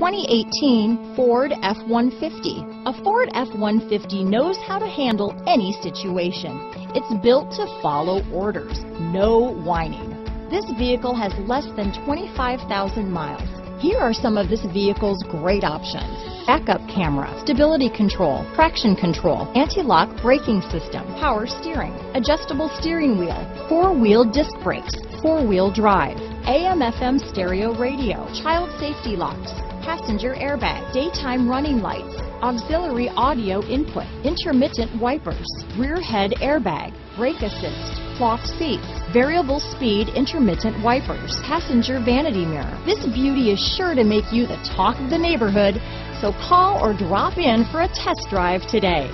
2018 Ford F-150. A Ford F-150 knows how to handle any situation. It's built to follow orders, no whining. This vehicle has less than 25,000 miles. Here are some of this vehicle's great options. Backup camera, stability control, traction control, anti-lock braking system, power steering, adjustable steering wheel, four-wheel disc brakes, four-wheel drive, AM FM stereo radio, child safety locks, passenger airbag, daytime running lights, auxiliary audio input, intermittent wipers, rear head airbag, brake assist, cloth seats, variable speed intermittent wipers, passenger vanity mirror. This beauty is sure to make you the talk of the neighborhood, so call or drop in for a test drive today.